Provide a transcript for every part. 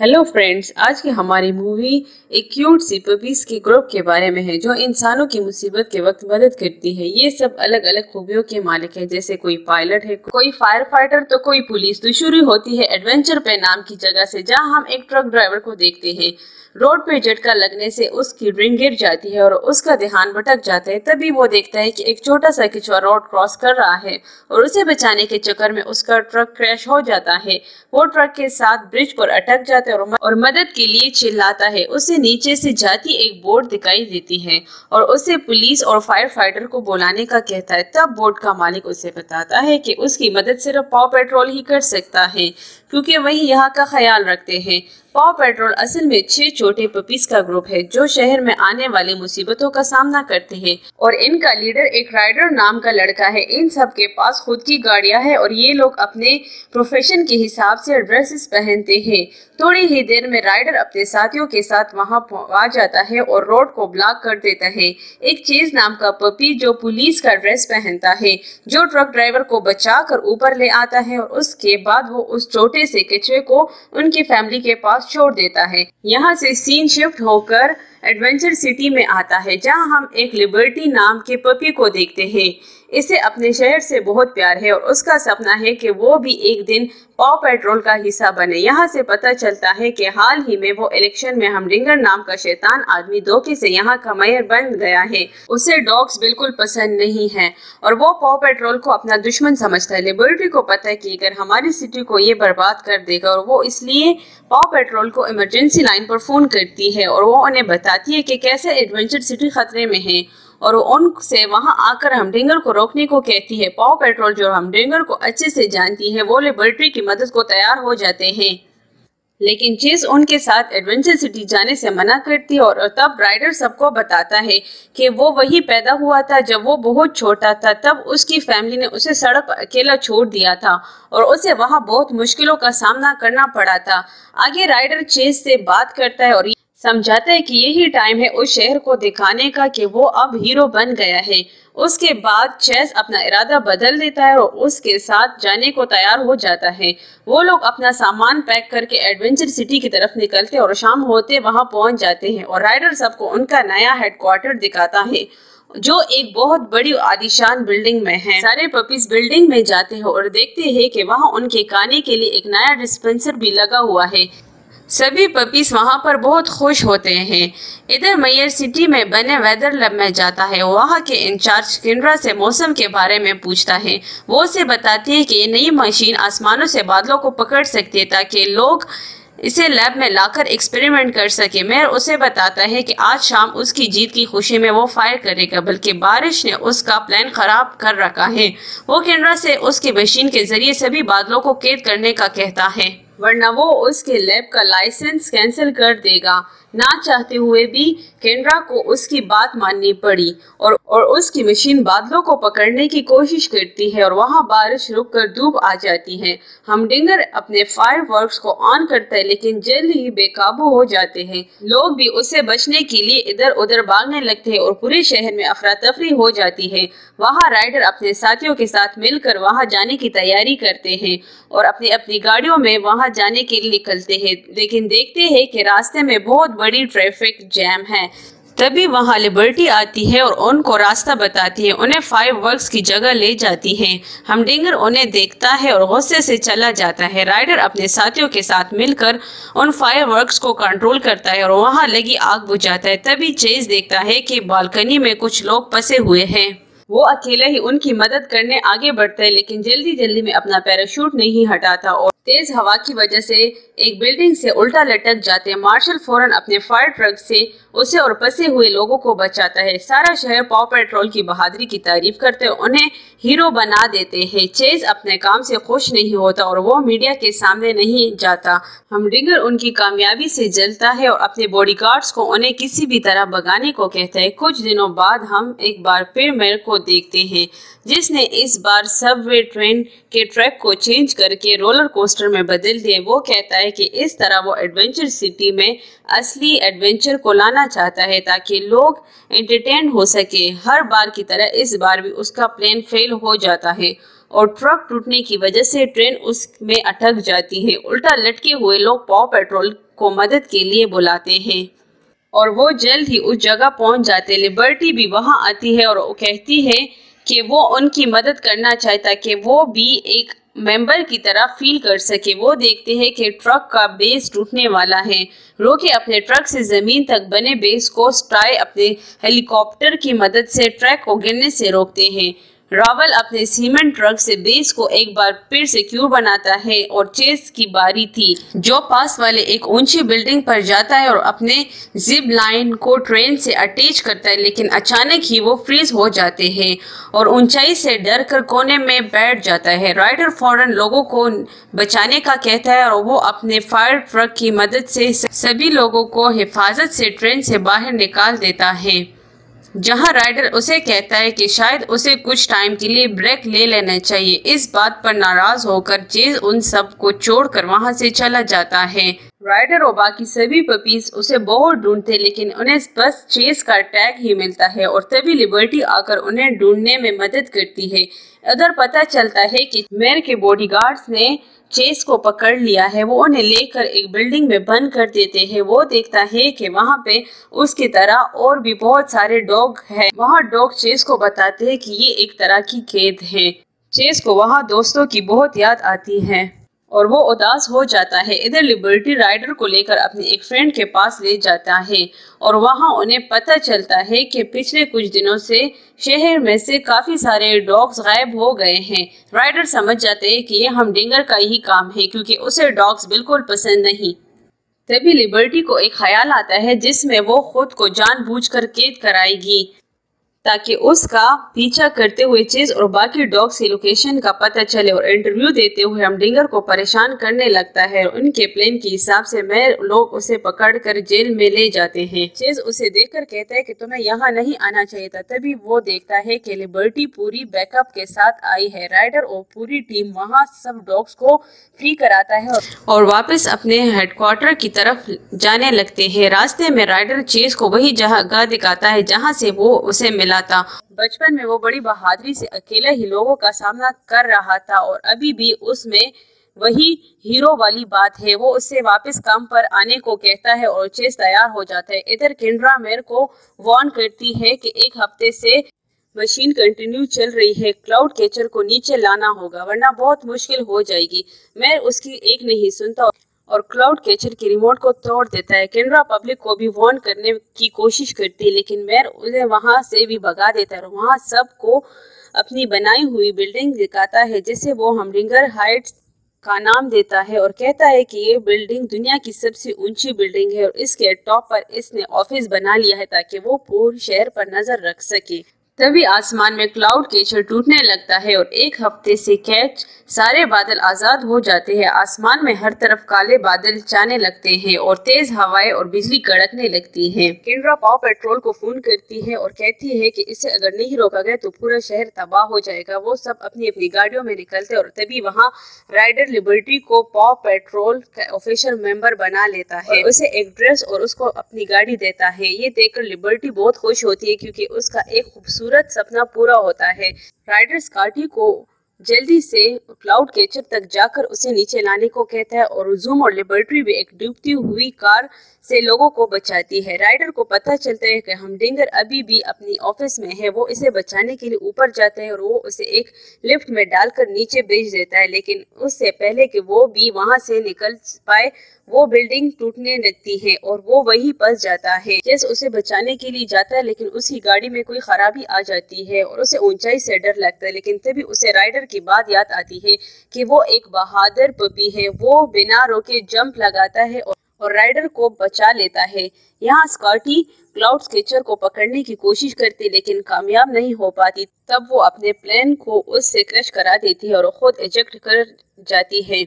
Hello friends आज की हमारी मूवी एक क्यूट सी पपीज के ग्रुप के बारे में है, जो इंसानों की मुसीबत के वक्त मदद करती है। ये सब अलग अलग खूबियों के मालिक है, जैसे कोई पायलट है, कोई फायर फाइटर तो कोई पुलिस तो शुरू होती है एडवेंचर पे नाम की जगह से, जहाँ हम एक ट्रक ड्राइवर को देखते हैं। रोड पे झटका लगने से उसकी रिंग गिर जाती है और उसका ध्यान भटक जाता है। तभी वो देखता है कि एक छोटा सा किचुआ रोड क्रॉस कर रहा है और उसे बचाने के चक्कर में उसका ट्रक क्रैश हो जाता है। वो ट्रक के साथ ब्रिज पर अटक जाता है और मदद के लिए चिल्लाता है। उसे नीचे से जाती एक बोट दिखाई देती है और उसे पुलिस और फायर फाइटर को बुलाने का कहता है। तब बोट का मालिक उसे बताता है कि उसकी मदद सिर्फ़ पाव पेट्रोल ही कर सकता है, क्योंकि वही यहाँ का ख्याल रखते हैं। पाव पेट्रोल असल में छह छोटे पपीज का ग्रुप है, जो शहर में आने वाली मुसीबतों का सामना करते हैं। और इनका लीडर एक राइडर नाम का लड़का है। इन सब के पास खुद की गाड़ियाँ हैं और ये लोग अपने प्रोफेशन के हिसाब से ड्रेसेस पहनते हैं। थोड़ी ही देर में राइडर अपने साथियों के साथ वहाँ आ जाता है और रोड को ब्लॉक कर देता है। एक चीज़ नाम का पपी जो पुलिस का ड्रेस पहनता है, जो ट्रक ड्राइवर को बचा कर ऊपर ले आता है और उसके बाद वो उस छोटे से कछुए को उनकी फैमिली के पास छोड़ देता है। यहाँ से सीन शिफ्ट होकर एडवेंचर सिटी में आता है, जहाँ हम एक लिबर्टी नाम के पपी को देखते हैं। इसे अपने शहर से बहुत प्यार है और उसका सपना है कि वो भी एक दिन पाव पेट्रोल का हिस्सा बने। यहाँ से पता चलता है कि हाल ही में वो इलेक्शन में हमडिंगर नाम का शैतान आदमी धोखे से यहाँ का मेयर बन गया है। उसे डॉग्स बिल्कुल पसंद नहीं है और वो पाव पेट्रोल को अपना दुश्मन समझता है। लिबर्टी को पता है कि अगर हमारी सिटी को ये बर्बाद कर देगा और वो इसलिए पाव पेट्रोल को इमरजेंसी लाइन पर फ़ोन करती है और वो उन्हें बताती है कि कैसे एडवेंचर सिटी खतरे में है। और उनसे वहाँ आकर हमडिंगर को रोकने को कहती है। पाव पेट्रोल जो हमडिंगर को अच्छे से जानती है, वो लेबोरेटरी की मदद को तैयार हो जाते हैं। लेकिन चेस उनके साथ एडवेंचर सिटी जाने से मना करती है और तब राइडर सबको बताता है कि वो वही पैदा हुआ था। जब वो बहुत छोटा था, तब उसकी फैमिली ने उसे सड़क पर अकेला छोड़ दिया था और उसे वहाँ बहुत मुश्किलों का सामना करना पड़ा था। आगे राइडर चेस से बात करता है और समझाता है कि यही टाइम है उस शहर को दिखाने का कि वो अब हीरो बन गया है। उसके बाद चेस अपना इरादा बदल देता है और उसके साथ जाने को तैयार हो जाता है। वो लोग अपना सामान पैक करके एडवेंचर सिटी की तरफ़ निकलते और शाम होते वहाँ पहुँच जाते हैं और राइडर सबको उनका नया हेडक्वार्टर दिखाता है, जो एक बहुत बड़ी आदिशान बिल्डिंग में है। सारे पपीज बिल्डिंग में जाते हैं और देखते हैं कि वहाँ उनके खाने के लिए एक नया डिस्पेंसर भी लगा हुआ है। सभी पपीस वहाँ पर बहुत खुश होते हैं। इधर मैयर सिटी में बने वेदर लैब में जाता है। वहाँ के इंचार्ज किंड्रा से मौसम के बारे में पूछता है। वो उसे बताती है कि ये नई मशीन आसमानों से बादलों को पकड़ सकती है ताकि लोग इसे लैब में लाकर एक्सपेरिमेंट कर सके। मेयर उसे बताता है कि आज शाम उसकी जीत की खुशी में वो फायर करेगा, बल्कि बारिश ने उसका प्लान खराब कर रखा है। वो केंद्रा से उसकी मशीन के ज़रिए सभी बादलों को कैद करने का कहता है। वरना वो उसके लैब का लाइसेंस कैंसिल कर देगा। ना चाहते हुए भी केंड्रा को उसकी बात माननी पड़ी और और उसकी मशीन बादलों को पकड़ने की कोशिश करती है और वहाँ बारिश रुक कर धूप आ जाती है। हम डिंगर अपने फायर वर्क को ऑन करता है, लेकिन जल्द ही बेकाबू हो जाते हैं। लोग भी उससे बचने के लिए इधर उधर भागने लगते हैं और पूरे शहर में अफरा तफरी हो जाती है। वहाँ राइडर अपने साथियों के साथ मिलकर वहाँ जाने की तैयारी करते हैं और अपनी अपनी गाड़ियों में वहाँ जाने के लिए निकलते हैं। लेकिन देखते हैं कि रास्ते में बहुत बड़ी ट्रैफ़िक जैम है। तभी वहाँ लिबर्टी आती है और उनको रास्ता बताती है। उन्हें फाइव वर्क्स की जगह ले जाती है। हमडिंगर उन्हें देखता है और गुस्से से चला जाता है। राइडर अपने साथियों के साथ मिलकर उन फायर वर्क्स को कंट्रोल करता है और वहाँ लगी आग बुझाता है। तभी चेज देखता है कि बालकनी में कुछ लोग फंसे हुए हैं। वो अकेले ही उनकी मदद करने आगे बढ़ता है, लेकिन जल्दी जल्दी में अपना पैराशूट नहीं हटाता और तेज हवा की वजह से एक बिल्डिंग से उल्टा लटक जाते मार्शल फ़ौरन अपने फायर ट्रक से उसे और फंसे हुए लोगों को बचाता है। सारा शहर पाव पेट्रोल की बहादुरी की तारीफ़ करते उन्हें हीरो बना देते हैं। चेज अपने काम से खुश नहीं होता और वो मीडिया के सामने नहीं जाता। हम डिगर उनकी कामयाबी से जलता है और अपने बॉडी को उन्हें किसी भी तरह भगाने को कहता है। कुछ दिनों बाद हम एक बार फिर मेरे को देखते हैं, जिसने इस बार सबवे ट्रेन के ट्रैक को चेंज करके रोलर कोस्टर में बदल दिए वो कहता है कि इस तरह वो एडवेंचर सिटी में असली एडवेंचर को लाना चाहता है ताकि लोग एंटरटेन हो सके। हर बार की तरह इस बार भी उसका प्लान फेल हो जाता है और ट्रक टूटने की वजह से ट्रेन उसमें अटक जाती है। उल्टा लटके हुए लोग पॉ पेट्रोल को मदद के लिए बुलाते हैं। और वो जल्द ही उस जगह पहुँच जाते। लिबर्टी भी वहाँ आती है और वो कहती है कि वो उनकी मदद करना चाहता कि वो भी एक मेंबर की तरह फील कर सके। वो देखते हैं कि ट्रक का बेस टूटने वाला है। रोके अपने ट्रक से ज़मीन तक बने बेस को स्टाई अपने हेलीकॉप्टर की मदद से ट्रक को गिरने से रोकते हैं। रावल अपने सीमेंट ट्रक से बेस को एक बार फिर सिक्योर बनाता है और चेस की बारी थी। जो पास वाले एक ऊँची बिल्डिंग पर जाता है और अपने जिप लाइन को ट्रेन से अटैच करता है, लेकिन अचानक ही वो फ्रीज हो जाते हैं और ऊंचाई से डर कर कोने में बैठ जाता है। राइडर फ़ौरन लोगों को बचाने का कहता है और वो अपने फायर ट्रक की मदद से सभी लोगों को हिफाजत से ट्रेन से बाहर निकाल देता है। जहाँ राइडर उसे कहता है कि शायद उसे कुछ टाइम के लिए ब्रेक ले लेना चाहिए। इस बात पर नाराज़ होकर चेज उन सबको छोड़कर वहाँ से चला जाता है। राइडर और बाकी सभी पपीज उसे बहुत ढूंढते, लेकिन उन्हें बस चेज का टैग ही मिलता है और तभी लिबर्टी आकर उन्हें ढूँढने में मदद करती है। उधर पता चलता है कि मेयर के बॉडीगार्ड्स ने चेस को पकड़ लिया है, वो उन्हें लेकर एक बिल्डिंग में बंद कर देते हैं। वो देखता है कि वहाँ पे उसकी तरह और भी बहुत सारे डॉग हैं। वहाँ डॉग चेस को बताते हैं कि ये एक तरह की कैद है। चेस को वहाँ दोस्तों की बहुत याद आती है। और वो उदास हो जाता है। इधर लिबर्टी राइडर को लेकर अपने एक फ्रेंड के पास ले जाता है और वहाँ उन्हें पता चलता है कि पिछले कुछ दिनों से शहर में से काफ़ी सारे डॉग्स गायब हो गए हैं। राइडर समझ जाते हैं कि ये हम डिंगर का ही काम है क्योंकि उसे डॉग्स बिल्कुल पसंद नहीं। तभी लिबर्टी को एक ख्याल आता है जिसमें वो खुद को जानबूझकर कैद कराएगी। ताकि उसका पीछा करते हुए चेज और बाकी डॉग्स की लोकेशन का पता चले और इंटरव्यू देते हुए हम डिंगर को परेशान करने लगता है और उनके प्लान के हिसाब से मैं लोग उसे पकड़ कर जेल में ले जाते हैं। चेज उसे देखकर कहता है कि तुम्हें यहाँ नहीं आना चाहिए था, तभी वो देखता है कि लिबर्टी पूरी बैकअप के साथ आई है। राइडर और पूरी टीम वहाँ सब डॉग्स को फ्री कराता है और वापस अपने हेडक्वार्टर की तरफ़ जाने लगते है। रास्ते में राइडर चेज को वही जगह दिखाता है जहाँ से वो उसे मिला मिला था। बचपन में वो बड़ी बहादुरी से अकेले ही लोगों का सामना कर रहा था और अभी भी उसमें वही हीरो वाली बात है। वो उससे वापस काम पर आने को कहता है और चेस तैयार हो जाता है। इधर केंद्रा मेर को वार्न करती है कि एक हफ़्ते से मशीन कंटिन्यू चल रही है। क्लाउड कैचर को नीचे लाना होगा, वरना बहुत मुश्किल हो जाएगी। मैं उसकी एक नहीं सुनता और क्लाउड कैचर के रिमोट को तोड़ देता है। केनरा पब्लिक को भी वार्न करने की कोशिश करती है, लेकिन मैर उन्हें वहाँ से भी भगा देता है और वहाँ सबको अपनी बनाई हुई बिल्डिंग दिखाता है, जिसे वो हमरिंगर हाइट्स का नाम देता है और कहता है कि ये बिल्डिंग दुनिया की सबसे ऊँची बिल्डिंग है और इसके टॉप पर इसने ऑफ़िस बना लिया है ताकि वो पूरे शहर पर नज़र रख सके। तभी आसमान में क्लाउड केचर टूटने लगता है और एक हफ़्ते से कैच सारे बादल आज़ाद हो जाते हैं। आसमान में हर तरफ़ काले बादल जाने लगते हैं और तेज हवाएँ और बिजली कड़कने लगती है। केंद्रा पाव पेट्रोल को फ़ोन करती है और कहती है कि इसे अगर नहीं रोका गया तो पूरा शहर तबाह हो जाएगा। वो सब अपनी अपनी गाड़ियों में निकलते और तभी वहाँ राइडर लिबर्टी को पाव पेट्रोल का ऑफिशियल मेंबर बना लेता है। उसे एक ड्रेस और उसको अपनी गाड़ी देता है। ये देखकर लिबर्टी बहुत खुश होती है क्योंकि उसका एक खूबसूरत सपना पूरा होता है। राइडर्स कार्टी को जल्दी से क्लाउड कैचर तक जाकर उसे नीचे लाने को कहता है और जूम और लेबोरेटरी भी एक डूबती हुई कार से लोगों को बचाती है। राइडर को पता चलता है कि हमडिंगर अभी भी अपनी ऑफ़िस में है, वो इसे बचाने के लिए ऊपर जाता है और वो उसे एक लिफ्ट में डालकर नीचे भेज देता है, लेकिन उससे पहले कि वो भी वहाँ से निकल पाए, वो बिल्डिंग टूटने लगती है और वो वही फंस जाता है। जैसे उसे बचाने के लिए जाता है, लेकिन उसकी गाड़ी में कोई खराबी आ जाती है और उसे ऊंचाई से डर लगता है, लेकिन तभी उसे राइडर की बाद याद आती है कि वो एक बहादुर पपी है। वो बिना रोके जंप लगाता है और राइडर को बचा लेता है। यहाँ स्कॉटी क्लाउड स्केचर को पकड़ने की कोशिश करती, लेकिन कामयाब नहीं हो पाती। तब वो अपने प्लेन को उससे क्रश करा देती है और खुद एजेक्ट कर जाती है।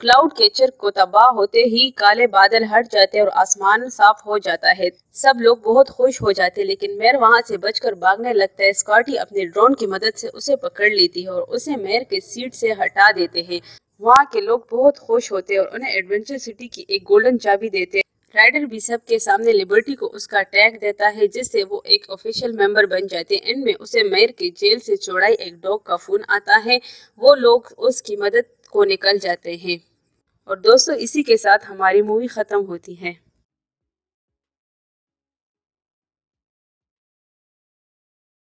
क्लाउड केचर को तबाह होते ही काले बादल हट जाते हैं और आसमान साफ़ हो जाता है। सब लोग बहुत खुश हो जाते, लेकिन मेयर वहाँ से बचकर भागने लगता है। स्कॉटी अपने ड्रोन की मदद से उसे पकड़ लेती है और उसे मेयर के सीट से हटा देते हैं। वहाँ के लोग बहुत खुश होते हैं और उन्हें एडवेंचर सिटी की एक गोल्डन चाबी देते हैं। राइडर भी सबके सामने लिबर्टी को उसका टैग देता है, जिससे वो एक ऑफिशियल मेंबर बन जाते हैं। इनमें उसे मेयर के जेल से चौड़ाई एक डॉग का फ़ोन आता है। वो लोग उसकी मदद को निकल जाते हैं। और दोस्तों इसी के साथ हमारी मूवी ख़त्म होती है।